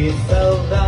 we felt down.